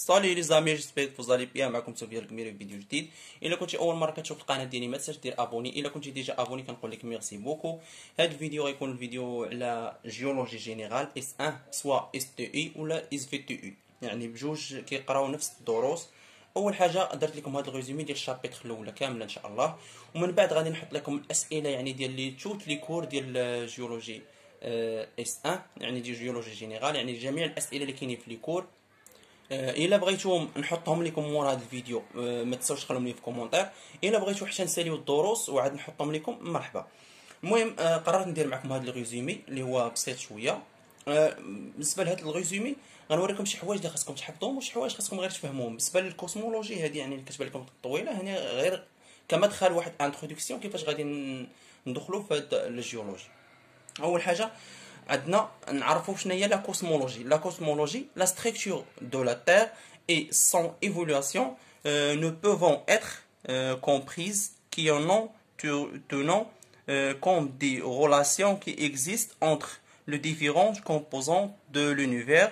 salut les amis j'espère que vous allez bien معكم سوفيا الكميري في فيديو جديد الا كنتي اول مره كتشوف القناه ديالي ما تنساش دير abonner الا كنتي déjà abonné كنقول لك merci beaucoup هذا الفيديو غيكون الفيديو على جيولوجي جينيرال اس 1 سوا اس تي اي ولا اس في تي اي يعني بجوج كيقراو نفس الدروس اول حاجة درت لكم هذا ال résumé ديال ال chapitre الاولى كامله ان شاء الله ومن بعد غادي نحط لكم الاسئله يعني ديال les toutes les cours ديال الجيولوجي S 1 يعني ديال géologie générale يعني جميع الاسئله اللي كاينين في les cours إلا بغيتو نحطهم لكم مور هذا الفيديو ما تنساوش تخليهم لي في commentaire. إلا بغيتو حتى نساليو الدروس وعاد نحطهم لكم مرحبا. المهم قررت ندير معكم هذا ال résumé اللي هو بسيط شوية. بالنسبة لهذا ال résumé غنوريكم شي حوايج اللي خاصكم تحفظوهم وشي حوايج خاصكم غير تفهموهم. بالنسبة لل cosmologie هذه يعني اللي كتبان لكم طويلة هنا غير كمدخل واحد introduction كيفاش غادي ندخلوا في هذا الجيولوجي. أول حاجة عندنا نعرفوا شنو هي لا كوسمولوجي لا كوسمولوجي لا structure de la terre et son évolution euh, ne peuvent être euh, comprises qui en ont tenant euh, comme des relations qui existent entre les différents composants de l'univers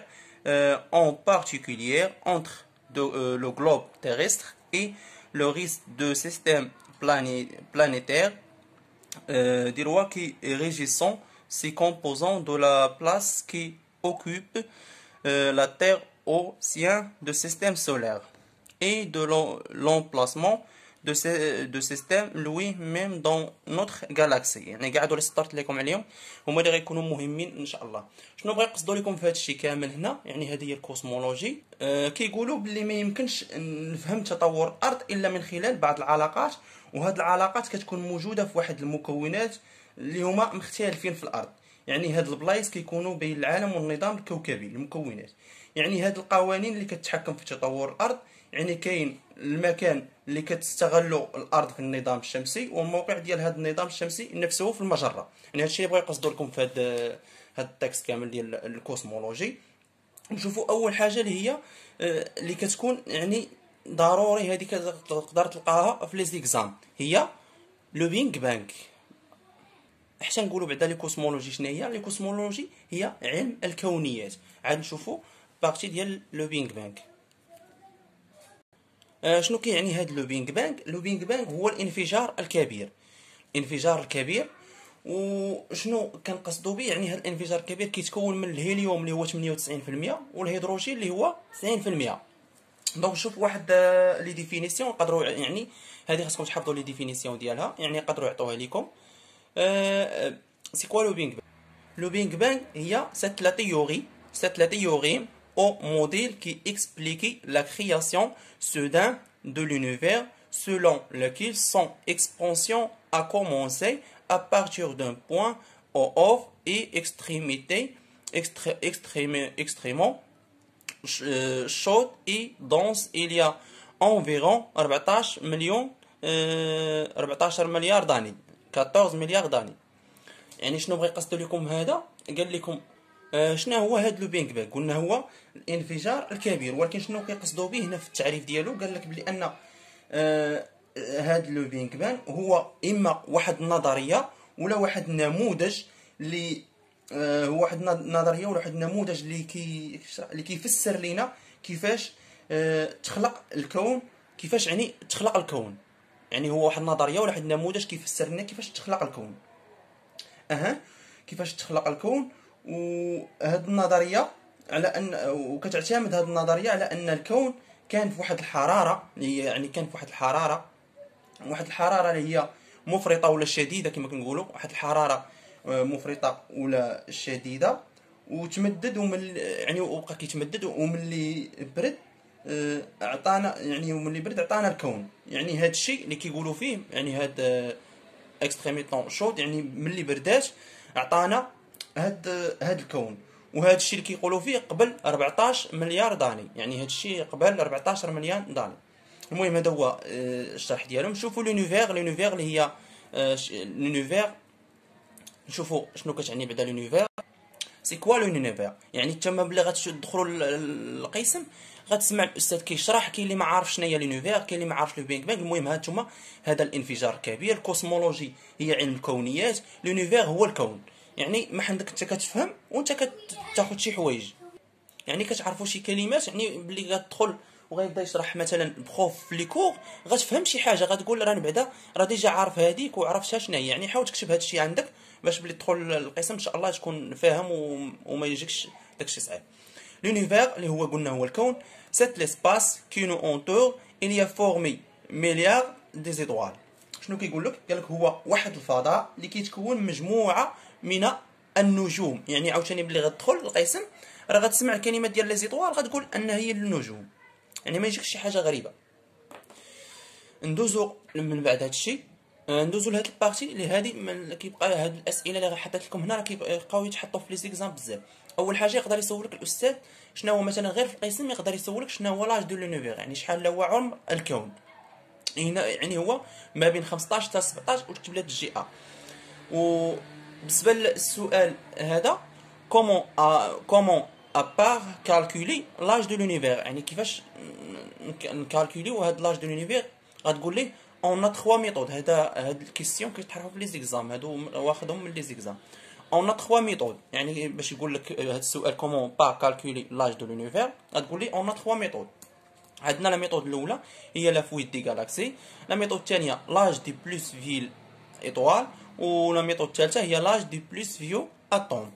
en particulier entre de, le globe terrestre et le risque de système planétaire des lois qui régissent ces composants de la place qui occupe euh, la Terre au sein du système solaire et de l'emplacement de ce de système lui-même dans notre galaxie. يعني قاعد ولا سطرت لكم عليهم. هما اللي غيكونوا مهمين ان شاء الله شنو بغا يقصدوا لكم في هذا الشيء كامل هنا؟ يعني هذه هي الكوسمولوجي. آه كيقولوا باللي ما يمكنش نفهم تطور الأرض إلا من خلال بعض العلاقات. وهذه العلاقات كتكون موجودة في واحد المكونات اللي هما مختلفين في الأرض. يعني هاد البلايص كيكونوا بين العالم والنظام الكوكبي المكونات. يعني هاد القوانين اللي كتحكم في تطور الأرض يعني كاين المكان اللي كتستغلوا الأرض في النظام الشمسي والموقع ديال هذا النظام الشمسي نفسه في المجرة. يعني هادشي اللي بغا يقصدوا لكم في هاد ال texte كامل ديال ال cosmologie. نشوفوا أول حاجة اللي هي اللي كتكون يعني ضروري هذه تقدر تلقاها في les examens. هي le Big Bang حتى نقولوا بعدا les cosmologie شنو هي؟ les cosmologie هي علم الكونيات. عاد نشوفوا partie ديال le Big Bang آه شنو كيعني هاد le Big Bang؟ le Big Bang هو الانفجار الكبير. الانفجار الكبير وشنو كنقصدوا به؟ يعني هاد الانفجار الكبير كيتكون من الهيليوم اللي هو 98% والهيدروجين اللي هو 90% donc شوف واحد les définitions نقدروا يعني هذه خاصكم تحفظوا les définitions ديالها يعني يقدروا يعطوها لكم quoi le Big Bang Le Big Bang, il y a cette la théorie, cette la théorie au modèle qui explique la création soudaine de l'univers selon lequel son expansion a commencé à partir d'un point au off et extrémité extré, extrême, extrêmement chaude et dense il y a environ 14 millions euh, 14 milliards d'années 14 مليار داني يعني شنو بغى يقصدوا لكم هذا قال لكم آه شنو هو هذا لو بينغ بانغ قلنا هو الانفجار الكبير ولكن شنو كيقصدوا به؟ هنا في التعريف ديالو قال لك بلي أن آه هذا لو بينغ بانغ هو إما واحد النظرية ولا واحد النموذج اللي آه هو واحد النظريه ولا واحد النموذج اللي كي اللي كيفسر لنا كيفاش تخلق الكون كيفاش يعني تخلق الكون. يعني هو واحد النظرية ولا واحد النموذج كيفسر لنا كيفاش تخلق الكون. أها كيفاش تخلق الكون؟ وهاد النظرية على ان وكتعتمد هاد النظرية على أن الكون كان في واحد الحرارة يعني كان في واحد الحرارة واحد الحرارة اللي هي مفرطة ولا شديدة كما كنقولوا واحد الحرارة مفرطة ولا شديدة وتمدد ومن يعني وبقى كيتمدد وملي برد عطانا يعني ملي برد عطانا الكون. يعني هذا الشيء اللي كيقولوا فيه يعني هاد extrêmement chaud يعني ملي بردات عطانا هاد هاد الكون. وهذا الشيء اللي كيقولوا فيه قبل 14 مليار d'années. يعني هذا الشيء قبل 14 مليار d'années. المهم هذا هو الشرح ديالهم. نشوفوا l'univers l'univers اللي هي l'univers نشوفوا شنو كتعني بعدا l'univers c'est quoi l'univers يعني تما بلي غتدخلوا القسم غتسمع الأستاذ كيشرح كاين اللي ما عارف شنو هي l'univers كاين اللي ما عارف le Big Bang المهم هانتوما هذا الانفجار الكبير ال cosmologie هي علم الكونيات. l'univers هو الكون. يعني ما عندك انت كتفهم وانت كتاخذ شي حوايج. يعني كتعرفوا شي كلمات يعني بلي غتدخل وغيبدا يشرح مثلا بخوف في les cours غتفهم شي حاجة غتقول راني بعدا راه déjà عارف هذيك وعرفتها شنو يعني حاول تكتب هذا الشيء عندك باش بلي تدخل القسم إن شاء الله تكون فاهم وما يجيكش داكشي صعيب. l'univers اللي هو قلنا هو الكون. c'est l'espace qui nous entoure y a formé milliards des étoiles شنو كيقول لك؟ قال لك هو واحد الفضاء اللي كيتكون مجموعة من النجوم. يعني عاوتاني بلي غتدخل القسم راه غتسمع الكلمات ديال les étoiles غتقول ان هي النجوم. يعني ما يجيكش شي حاجة غريبة. ندوزو من بعد هذا الشيء ندوزو لهاد ال partie اللي هادي كيبقى هاد الأسئلة اللي حطيت لكم هنا راه كيبقاو يتحطوا في les examens بزاف. أول حاجة يقدر يسولك الأستاذ شنو هو مثلا غير في القسم يقدر يسولك شنو هو l'âge de l'univers يعني شحال هو عمر الكون. هنا يعني هو ما بين 15 حتى 17 وتكتب لك الجي ا وبالنسبه للسؤال هذا comment comment on peut calculer l'âge de l'univers يعني كيفاش نكالكوليو هاد l'âge de l'univers غتقول لي on a 3 méthodes هذا هاد ال questions كيطرحوا في les exams هادو واخدهم من les exams on a 3 méthodes يعني باش يقول لك هاد السؤال comment on peut calculer l'âge de l'univers غتقول لي on a 3 méthodes عندنا la méthode الأولى هي la fuite des galaxies la méthode الثانية l'âge des plus vieilles étoiles و la méthode الثالثه هي l'âge des plus vieux atomes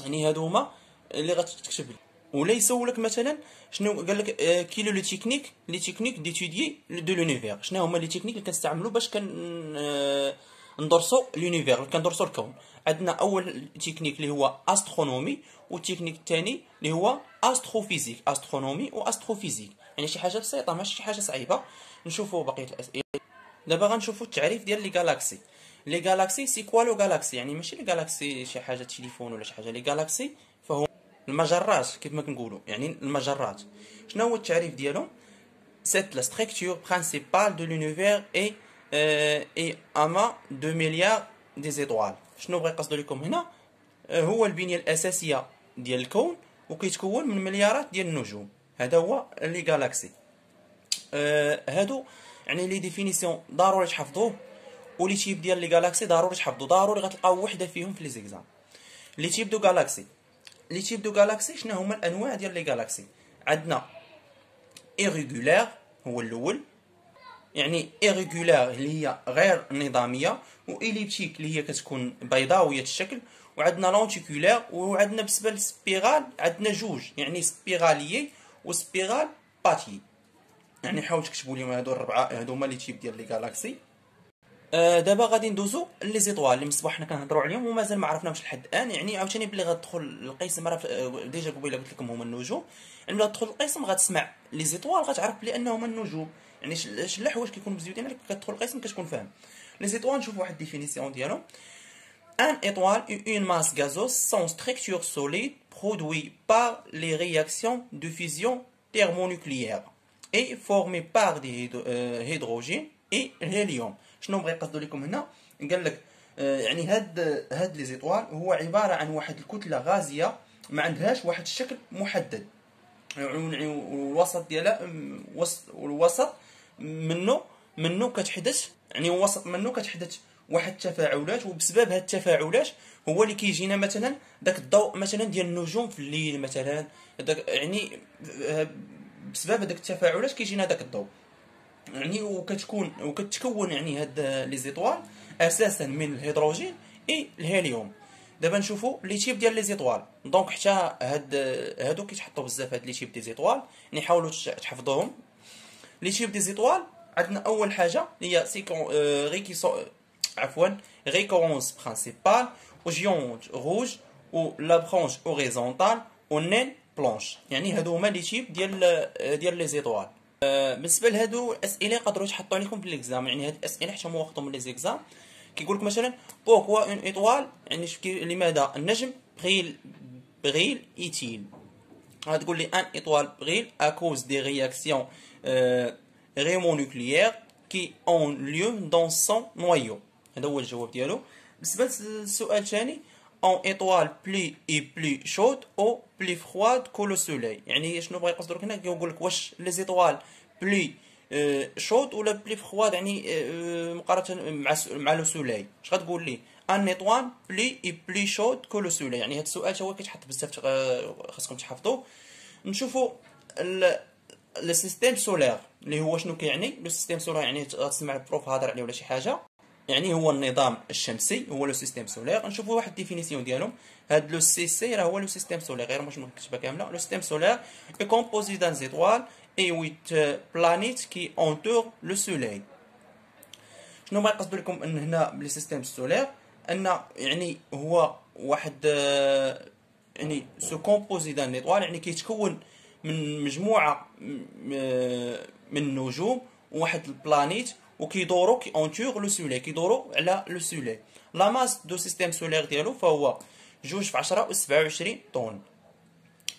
يعني هادو هما اللي غتكتب ولا يسولك مثلا شنو قال لك آه quel est le technique les techniques d'étude de l'univers. شنو هما les techniques اللي كنستعملوا باش كن آه ندرسوا l'univers كندرسوا الكون. عندنا أول تكنيك اللي هو astronomie والتكنيك الثاني اللي هو astrophysique astronomie و astrophysique يعني شي حاجة بسيطة ماشي شي حاجة صعيبة. نشوفوا بقية الأسئلة. دابا غنشوفوا التعريف ديال les galaxies. les galaxies c'est quoi les galaxies يعني ماشي les galaxies شي حاجة تليفون ولا شي حاجة. les galaxies فهو المجرات كيف ما كنقولوا. يعني المجرات. شنو هو التعريف ديالهم؟ c'est la structure principale de l'univers et et amas de milliards d'étoiles شنو بغا يقصدوا لكم هنا؟ هو البنية الأساسية ديال الكون وكيتكون من مليارات ديال النجوم. هذا هو les galaxies هادو يعني les définitions ضروري تحفظوه. و les types ديال les galaxies ضروري تحفظوا ضروري غتلقاو وحده فيهم في les exams les types de galaxies les types de galaxies شنو هما الانواع ديال les galaxies عندنا irrégulière هو الأول يعني irrégulière اللي هي غير نظاميه و elliptique اللي هي كتكون بيضاويه الشكل وعندنا lenticulaire وعندنا بالنسبة لل spirale عندنا جوج يعني spiralée و spirale barrée يعني حاول تكتبوا لي هادو الربعه هادو هما les types ديال les galaxies آه دابا غادي ندوزو les étoiles اللي مصباح حنا كنهضروا عليهم ومازال ما عرفناهمش لحد الآن. يعني عاوتاني بلي غتدخل القسم راه déjà قبيلة قلت لكم هما النجوم. يعني غتدخل القسم غتسمع les étoiles غتعرف بلي أنهم النجوم. يعني شلا حوايج كيكونوا مزيودين عليك كتدخل القسم كتكون فاهم. les étoiles نشوف واحد définition ديالهم. Étoile est une masse gazeuse sans structure solide produite par les réactions de fusion thermonucléaire et formée par des hydrogènes et l'hélium. شنو بغا يقصدوا لكم هنا؟ قال لك يعني هاد هاد لي زيطوال هو عبارة عن واحد الكتلة غازية ما عندهاش واحد الشكل محدد. يعني الوسط ديالها الوسط منه منه كتحدث يعني الوسط منه كتحدث واحد التفاعلات وبسبب هاد التفاعلات هو اللي كيجينا مثلا داك الضوء مثلا ديال النجوم في الليل مثلا. داك يعني بسبب هذاك التفاعلات كيجينا داك الضوء. يعني وكتكون وكتكون يعني هاد les étoiles أساسا من الهيدروجين إي الهيليوم. دابا نشوفوا les types ديال les étoiles. donc حتى هاد هادو كيتحطوا بزاف هاد les types d'étoiles. يعني حاولوا تحفظوهم. les types d'étoiles عندنا أول حاجة هي séquence séquence عفوا séquence principale ou géante rouge ou la branche horizontale ou naine blanche يعني هادو هما les types ديال ديال les étoiles. بالنسبة لهادو الأسئلة يقدروا يتحطوا عليكم في l'exam يعني هاد الأسئلة حتى هما واخدهم من les exams. كيقول لك مثلا pourquoi une étoile يعني لماذا النجم brille brille-t-elle غتقول لي une étoile brille à cause des réactions thermonucléaires qui ont lieu dans son noyau هذا هو الجواب ديالو. بالنسبة للسؤال الثاني une étoile plus est plus chaude ou plus froide que le soleil يعني شنو بغا يقصد هنا؟ كيقول لك واش les étoiles plus chaudes ولا plus froides يعني مقارنة مع مع le soleil اش غتقول لي؟ une étoile plus est plus chaude que le soleil يعني هذا السؤال هو كيتحط بزاف خاصكم تحفظوه. نشوفوا le système solaire اللي هو شنو كيعني؟ le système solaire يعني غتسمع ال prof هضر عليه ولا شي حاجة. يعني هو النظام الشمسي هو le système solaire نشوفوا واحد définition ديالهم. هاد le S S راه هو le système solaire غير باش نكتبها كاملة. le système solaire est composé d'une étoile et huit planètes qui entourent le soleil شنو ما يقصد لكم إن هنا بلي système solaire أن يعني هو واحد يعني se compose d'une étoile يعني كيتكون من مجموعة من النجوم وواحد ال planètes وكيدورو qui entourent le soleil كيدورو على le soleil la masse de système solaire ديالو فهو جوج في عشرة و سبعة وعشرين طون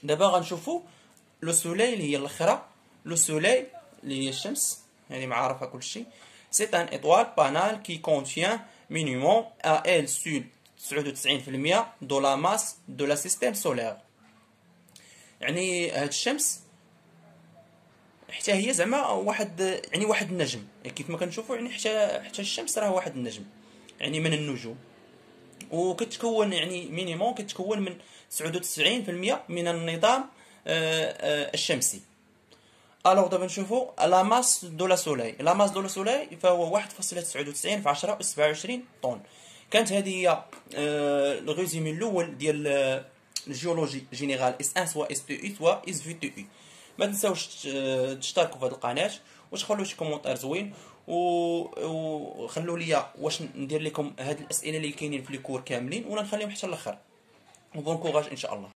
دابا غنشوفو le soleil اللي هي الاخرى le soleil اللي هي الشمس يعني معارفة كلشي c'est une étoile banale qui contient minimum à elle seule 99% de la masse de la système solaire يعني هاد الشمس حتى هي زعما واحد يعني واحد النجم. يعني كيف ما كنشوفوا يعني حتى حتى الشمس راه واحد النجم. يعني من النجوم. وكتكون يعني minimum كتكون من 99% من النظام آه، آه، الشمسي. alors دابا نشوفوا la masse de la soleil la masse de la soleil فهو 1.99 في 10 و 27 طن. كانت هذه هي ال résumé الأول ديال ال géologie générale. S 1 soit S 2 soit S V 2 ما تنساوش تشتركوا في هذه القناة وتخلوا شي commentaires زوين وخلوا لي واش ندير لكم هاد الأسئلة اللي كاينين في ال cours كاملين ولا نخليهم حتى الأخر. و bon courage إن شاء الله.